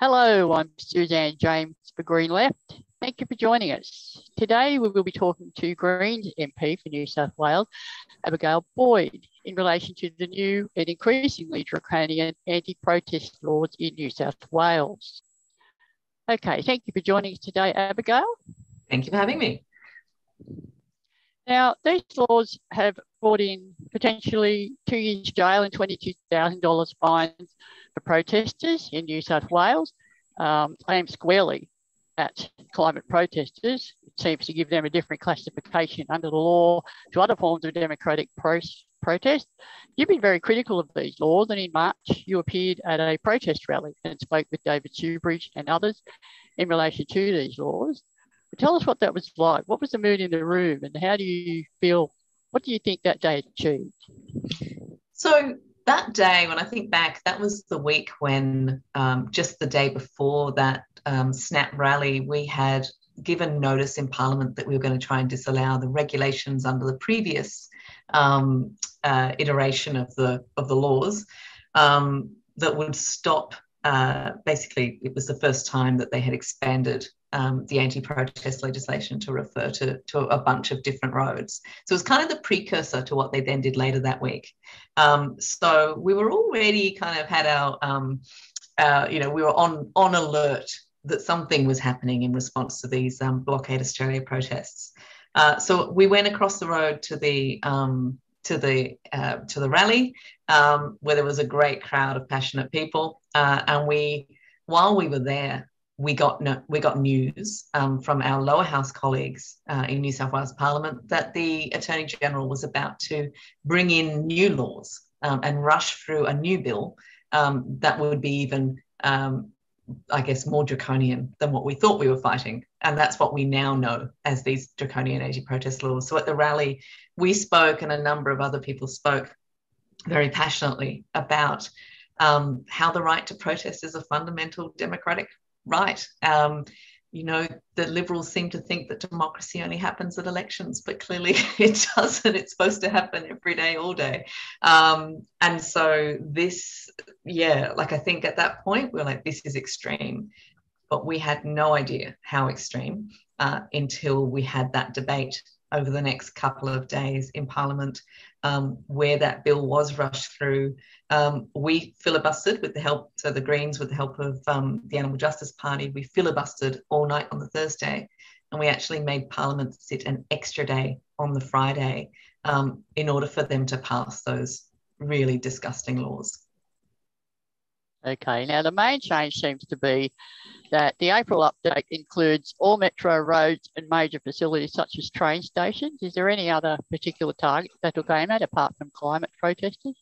Hello, I'm Suzanne James for Green Left. Thank you for joining us. Today we will be talking to Greens MP for New South Wales, Abigail Boyd, in relation to the new and increasingly draconian anti-protest laws in New South Wales. Okay, thank you for joining us today, Abigail. Thank you for having me. Now, these laws have brought in potentially two years jail and $22,000 fines for protesters in New South Wales, um, aimed squarely at climate protesters. It seems to give them a different classification under the law to other forms of democratic pro- protest. You've been very critical of these laws, and in March you appeared at a protest rally and spoke with David Shoebridge and others in relation to these laws. Tell us what that was like. What was the mood in the room, and how do you feel? What do you think that day achieved? So that day, when I think back, that was the week when um, just the day before that um, snap rally, we had given notice in Parliament that we were going to try and disallow the regulations under the previous um, uh, iteration of the of the laws um, that would stop. Uh, basically, it was the first time that they had expanded um, the anti-protest legislation to refer to, to a bunch of different roads. So it was kind of the precursor to what they then did later that week. Um, so we were already kind of had our, um, uh, you know, we were on on alert that something was happening in response to these um, blockade Australia protests. Uh, so we went across the road to the um, to the uh, to the rally um, where there was a great crowd of passionate people, uh, and we while we were there we got no, we got news um, from our lower house colleagues uh, in New South Wales Parliament that the Attorney General was about to bring in new laws um, and rush through a new bill um, that would be even, um, I guess, more draconian than what we thought we were fighting, and that's what we now know as these draconian anti-protest laws. So at the rally, we spoke, and a number of other people spoke very passionately about um, how the right to protest is a fundamental democratic right. Um, you know, the Liberals seem to think that democracy only happens at elections, but clearly it doesn't. It's supposed to happen every day, all day. Um, and so, this, yeah, like I think at that point, we we're like, this is extreme. But we had no idea how extreme uh, until we had that debate over the next couple of days in Parliament, um, where that bill was rushed through. Um, we filibustered with the help, so the Greens, with the help of um, the Animal Justice Party, we filibustered all night on the Thursday, and we actually made Parliament sit an extra day on the Friday um, in order for them to pass those really disgusting laws. Okay, now the main change seems to be that the April update includes all metro roads and major facilities such as train stations. Is there any other particular target that will aim at apart from climate protesters?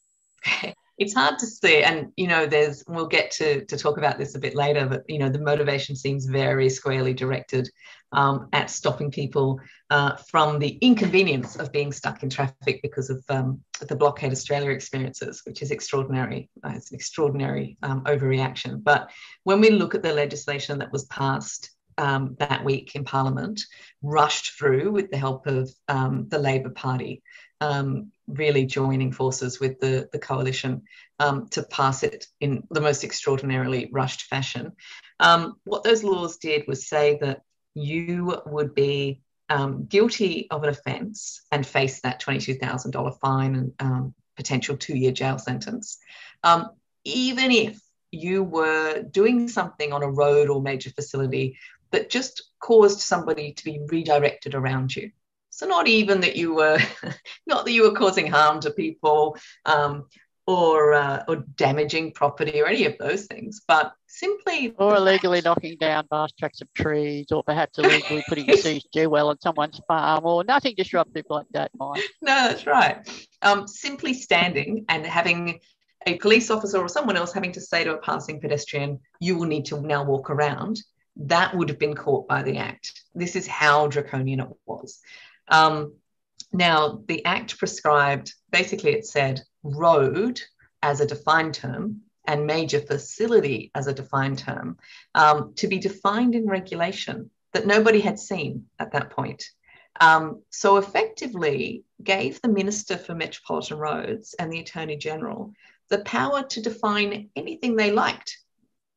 it's hard to see and you know there's we'll get to to talk about this a bit later but you know the motivation seems very squarely directed um, at stopping people uh, from the inconvenience of being stuck in traffic because of um, the blockade australia experiences which is extraordinary uh, it's an extraordinary um, overreaction but when we look at the legislation that was passed um, that week in Parliament, rushed through with the help of um, the Labor Party um, really joining forces with the, the coalition um, to pass it in the most extraordinarily rushed fashion. Um, what those laws did was say that you would be um, guilty of an offence and face that $22,000 fine and um, potential two year jail sentence, um, even if you were doing something on a road or major facility that just caused somebody to be redirected around you. So not even that you were, not that you were causing harm to people um, or uh, or damaging property or any of those things, but simply or illegally fact, knocking down vast tracts of trees, or perhaps illegally putting a CSG well on someone's farm, or nothing disruptive like that. Mike. No, that's right. Um, simply standing and having a police officer or someone else having to say to a passing pedestrian, "You will need to now walk around." That would have been caught by the Act. This is how draconian it was. Um, now, the Act prescribed basically it said road as a defined term and major facility as a defined term um, to be defined in regulation that nobody had seen at that point. Um, so effectively gave the Minister for Metropolitan Roads and the Attorney General the power to define anything they liked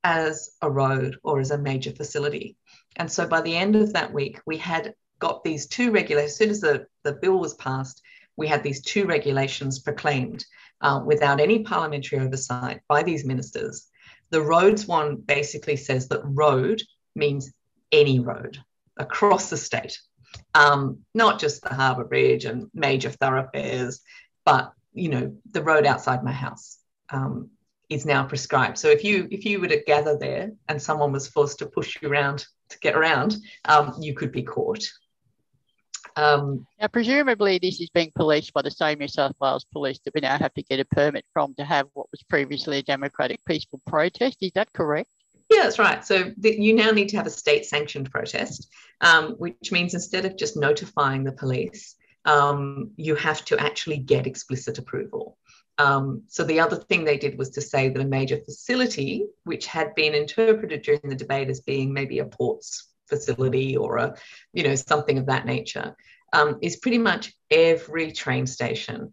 as a road or as a major facility. And so by the end of that week, we had got these two regulations. As soon as the, the bill was passed, we had these two regulations proclaimed uh, without any parliamentary oversight by these ministers. The roads one basically says that road means any road across the state, um, not just the harbour bridge and major thoroughfares, but you know the road outside my house um, is now prescribed. So if you if you were to gather there and someone was forced to push you around to get around, um, you could be caught. Um, now, presumably, this is being policed by the same New South Wales police that we now have to get a permit from to have what was previously a democratic peaceful protest. Is that correct? Yeah, that's right. So the, you now need to have a state sanctioned protest, um, which means instead of just notifying the police, um, you have to actually get explicit approval. Um, so the other thing they did was to say that a major facility, which had been interpreted during the debate as being maybe a ports facility or a, you know, something of that nature, um, is pretty much every train station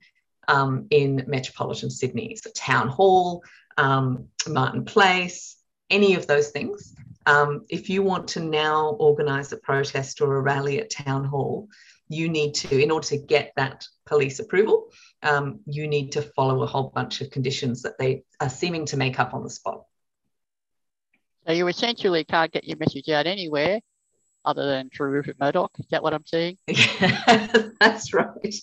um, in metropolitan Sydney. So town hall, um, Martin Place, any of those things. Um, if you want to now organise a protest or a rally at town hall, you need to, in order to get that police approval, um, you need to follow a whole bunch of conditions that they are seeming to make up on the spot. So you essentially can't get your message out anywhere other than through Rupert Murdoch. Is that what I'm seeing? That's right.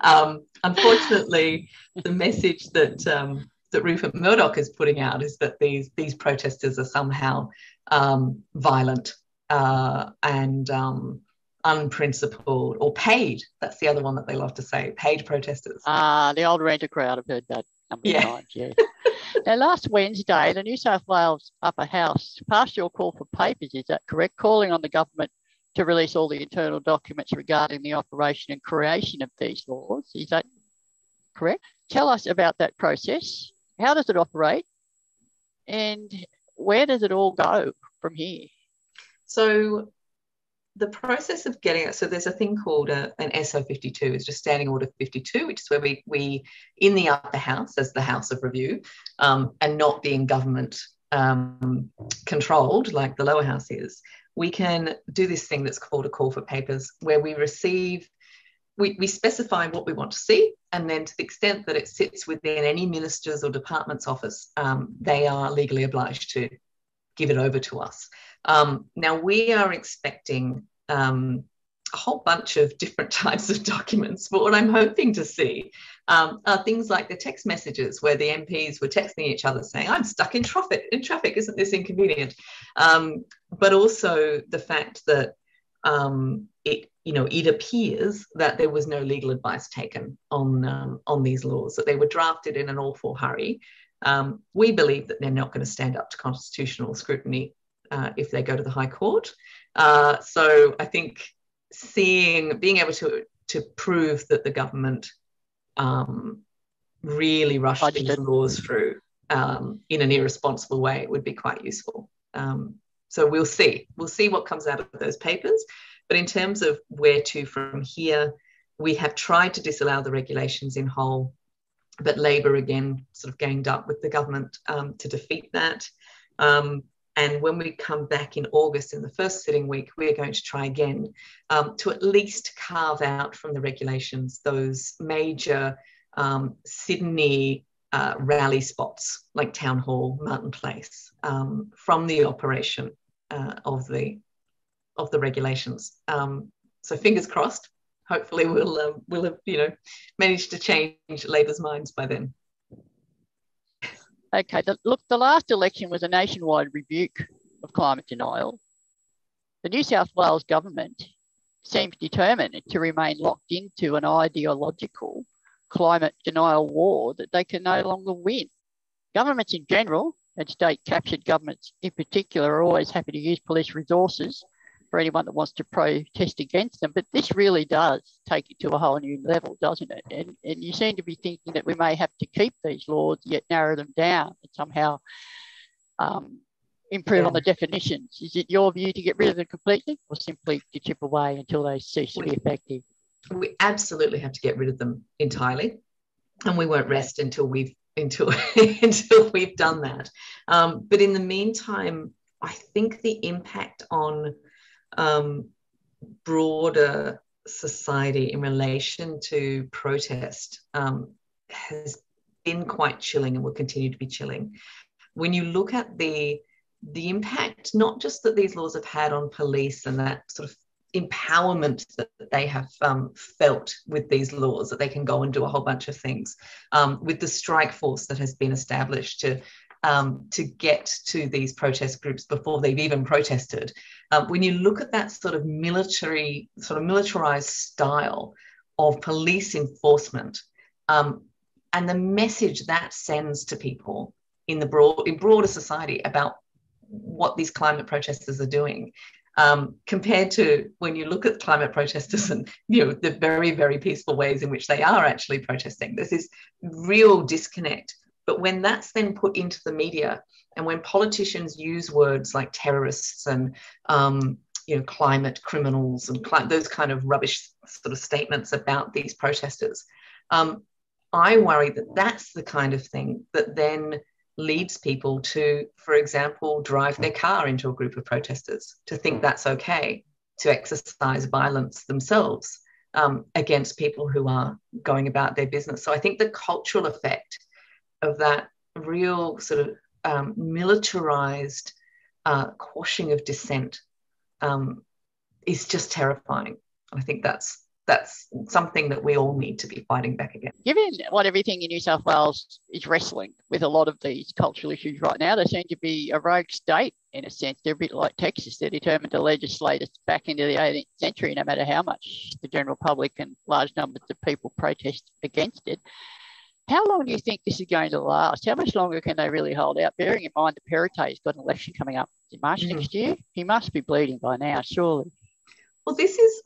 Um, unfortunately, the message that um, that Rupert Murdoch is putting out is that these these protesters are somehow um, violent uh, and um, unprincipled or paid. That's the other one that they love to say, paid protesters. Ah, uh, the old renter crowd. I've heard that number yeah. of times. Yeah. now, last Wednesday, the New South Wales Upper House passed your call for papers. Is that correct? Calling on the government to release all the internal documents regarding the operation and creation of these laws. Is that correct? Tell us about that process. How does it operate? And where does it all go from here? So the process of getting it, so there's a thing called a, an SO52, it's just Standing Order 52, which is where we, we in the upper house as the House of Review um, and not being government um, controlled like the lower house is, we can do this thing that's called a call for papers where we receive, we, we specify what we want to see, and then to the extent that it sits within any minister's or department's office, um, they are legally obliged to give it over to us. Um, now, we are expecting um, a whole bunch of different types of documents. But what I'm hoping to see um, are things like the text messages where the MPs were texting each other saying, I'm stuck in traffic, in traffic, isn't this inconvenient? Um, but also the fact that um, it, you know, it appears that there was no legal advice taken on, um, on these laws, that they were drafted in an awful hurry. Um, we believe that they're not going to stand up to constitutional scrutiny uh, if they go to the High Court. Uh, so I think seeing, being able to to prove that the government um, really rushed these laws through um, in an irresponsible way would be quite useful. Um, so we'll see. We'll see what comes out of those papers. But in terms of where to from here, we have tried to disallow the regulations in whole, but Labor again sort of ganged up with the government um, to defeat that. Um, and when we come back in August in the first sitting week, we're going to try again um, to at least carve out from the regulations those major um, Sydney uh, rally spots like Town Hall, Martin Place, um, from the operation uh, of the of the regulations. Um, so fingers crossed. Hopefully, we'll uh, we'll have you know managed to change Labor's minds by then. Okay, the, look, the last election was a nationwide rebuke of climate denial. The New South Wales government seems determined to remain locked into an ideological climate denial war that they can no longer win. Governments in general, and state captured governments in particular, are always happy to use police resources for anyone that wants to protest against them. But this really does take it to a whole new level, doesn't it? And, and you seem to be thinking that we may have to keep these laws yet narrow them down and somehow um, improve yeah. on the definitions. Is it your view to get rid of them completely or simply to chip away until they cease to be effective? We absolutely have to get rid of them entirely. And we won't rest until we've until until we've done that. Um, but in the meantime, I think the impact on um, broader society in relation to protest um, has been quite chilling and will continue to be chilling. When you look at the the impact, not just that these laws have had on police and that sort of empowerment that they have um, felt with these laws, that they can go and do a whole bunch of things, um, with the strike force that has been established to um, to get to these protest groups before they've even protested. Um, when you look at that sort of military, sort of militarized style of police enforcement, um, and the message that sends to people in the broad, in broader society about what these climate protesters are doing. Um, compared to when you look at climate protesters and you know the very very peaceful ways in which they are actually protesting there's this real disconnect but when that's then put into the media, and when politicians use words like terrorists and um, you know climate criminals and cl- those kind of rubbish sort of statements about these protesters, um, I worry that that's the kind of thing that then leads people to, for example, drive their car into a group of protesters, to think that's okay, to exercise violence themselves um, against people who are going about their business. So I think the cultural effect of that real sort of um, militarized uh, quashing of dissent um, is just terrifying. I think that's that's something that we all need to be fighting back against. Given what everything in New South Wales is wrestling with a lot of these cultural issues right now, they seem to be a rogue state in a sense. They're a bit like Texas. They're determined to legislate us back into the 18th century, no matter how much the general public and large numbers of people protest against it. How long do you think this is going to last? How much longer can they really hold out? Bearing in mind that Perrottet's got an election coming up in March mm. next year, he must be bleeding by now, surely. Well, this is,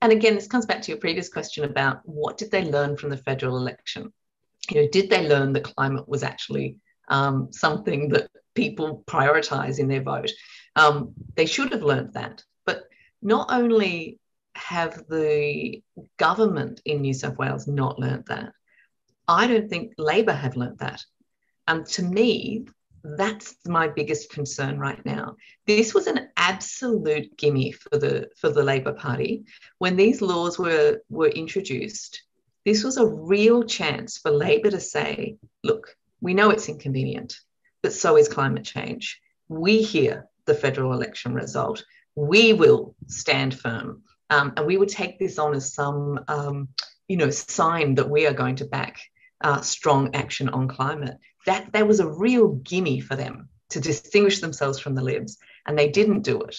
and again, this comes back to your previous question about what did they learn from the federal election? You know, did they learn that climate was actually um, something that people prioritize in their vote? Um, they should have learned that. But not only have the government in New South Wales not learned that, I don't think Labor have learnt that. And to me, that's my biggest concern right now. This was an absolute gimme for the for the Labor Party when these laws were were introduced. This was a real chance for Labor to say, look, we know it's inconvenient, but so is climate change. We hear the federal election result. We will stand firm, um, and we would take this on as some, um, you know, sign that we are going to back uh, strong action on climate. That, that was a real gimme for them to distinguish themselves from the libs, and they didn't do it.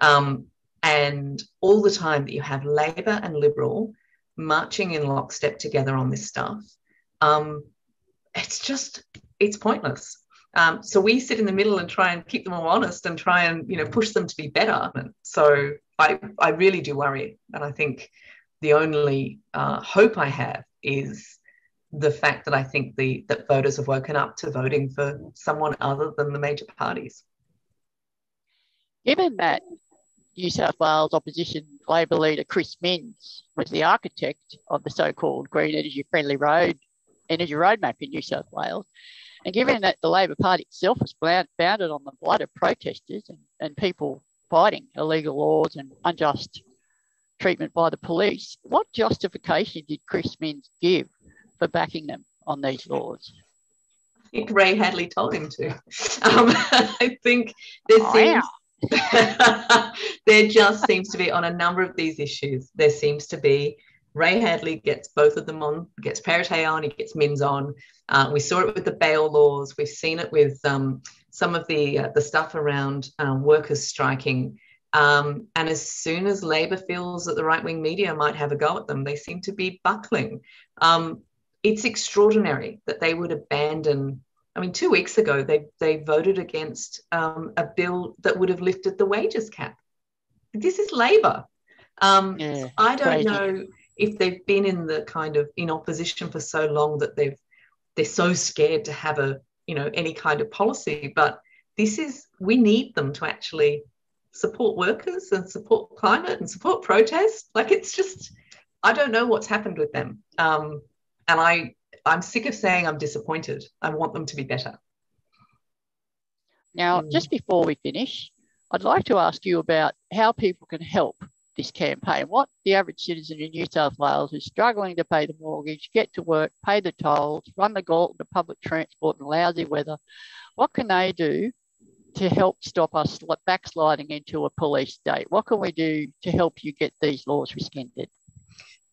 Um, and all the time that you have Labor and Liberal marching in lockstep together on this stuff, um, it's just it's pointless. Um, so we sit in the middle and try and keep them all honest and try and you know push them to be better. And so I I really do worry, and I think the only uh, hope I have is the fact that I think the that voters have woken up to voting for someone other than the major parties. Given that New South Wales opposition Labor leader Chris Minns was the architect of the so-called green energy friendly road energy roadmap in New South Wales, and given that the Labor Party itself was founded on the blood of protesters and, and people fighting illegal laws and unjust treatment by the police, what justification did Chris Minns give for backing them on these laws? I think Ray Hadley told him to. Um, I think there oh, seems there just seems to be on a number of these issues. There seems to be Ray Hadley gets both of them on, gets Perrottet on, he gets Minns on. Uh, we saw it with the bail laws. We've seen it with um, some of the uh, the stuff around um, workers striking. Um, and as soon as Labor feels that the right wing media might have a go at them, they seem to be buckling. Um, it's extraordinary that they would abandon. I mean, two weeks ago, they, they voted against um, a bill that would have lifted the wages cap. This is Labor. Um, yeah, I don't crazy. know if they've been in the kind of in opposition for so long that they've they're so scared to have a you know any kind of policy. But this is we need them to actually support workers and support climate and support protest. Like it's just I don't know what's happened with them. Um, and I I'm sick of saying I'm disappointed. I want them to be better. Now, mm. just before we finish, I'd like to ask you about how people can help this campaign. What the average citizen in New South Wales who's struggling to pay the mortgage, get to work, pay the tolls, run the gauntlet of public transport in lousy weather, what can they do to help stop us backsliding into a police state? What can we do to help you get these laws rescinded?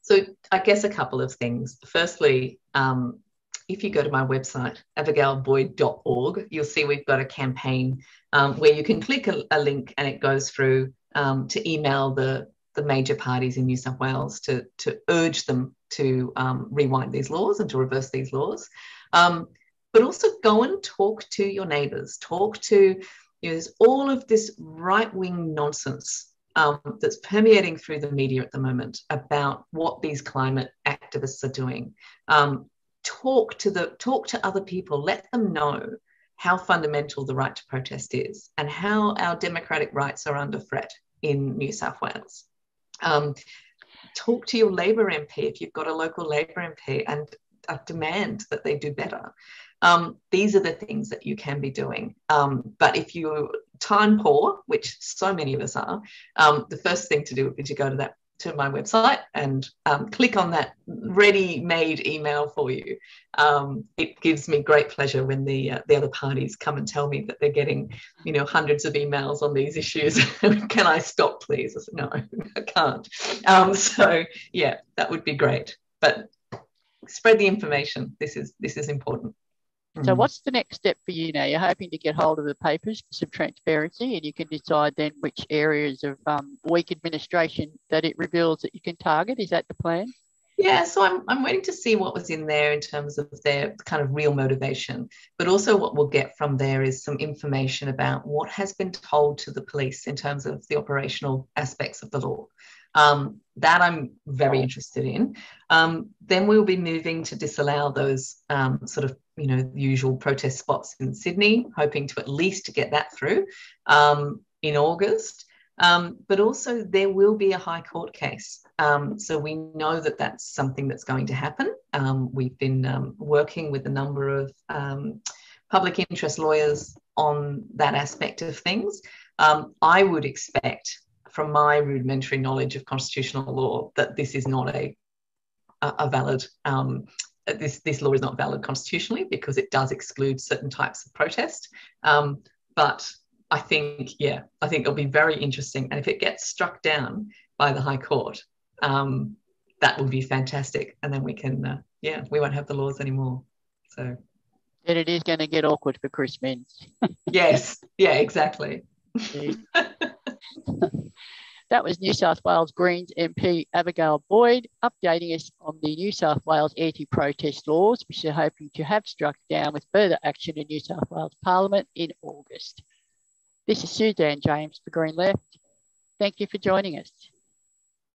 So, I guess a couple of things. Firstly, um, if you go to my website, abigailboyd.org, you'll see we've got a campaign um, where you can click a, a, link and it goes through um, to email the, the major parties in New South Wales to, to urge them to um, rewind these laws and to reverse these laws. Um, but also go and talk to your neighbours, talk to, you know, there's all of this right wing nonsense um, that's permeating through the media at the moment about what these climate activists are doing. Um, talk to the talk to other people, let them know how fundamental the right to protest is and how our democratic rights are under threat in New South Wales. Um, talk to your Labor MP if you've got a local Labor MP and uh, demand that they do better. Um, these are the things that you can be doing. Um, but if you're time poor, which so many of us are, um, the first thing to do is to go to that to my website and um, click on that ready-made email for you. Um, it gives me great pleasure when the uh, the other parties come and tell me that they're getting, you know, hundreds of emails on these issues. Can I stop, please? I said, no, I can't. Um, so yeah, that would be great. But spread the information. This is this is important. So, mm. what's the next step for you now? You're hoping to get hold of the papers for some transparency, and you can decide then which areas of um, weak administration that it reveals that you can target. Is that the plan? Yeah, so I'm, I'm waiting to see what was in there in terms of their kind of real motivation. But also, what we'll get from there is some information about what has been told to the police in terms of the operational aspects of the law. Um, that I'm very interested in. Um, then we'll be moving to disallow those um, sort of you know usual protest spots in Sydney, hoping to at least get that through um, in August. Um, but also there will be a High Court case, um, so we know that that's something that's going to happen. we've been working with a number of public interest lawyers on that aspect of things. I would expect from my rudimentary knowledge of constitutional law that this is not a a valid um, this this law is not valid constitutionally because it does exclude certain types of protest. Um, but I think yeah, I think it'll be very interesting, and if it gets struck down by the High Court, um, that would be fantastic, and then we can uh, yeah, we won't have the laws anymore. So. And it is going to get awkward for Chris Minns. yes, yeah, exactly. That was New South Wales Greens MP Abigail Boyd updating us on the New South Wales anti protest laws, which they're hoping to have struck down with further action in New South Wales Parliament in August. This is Suzanne James for Green Left. Thank you for joining us.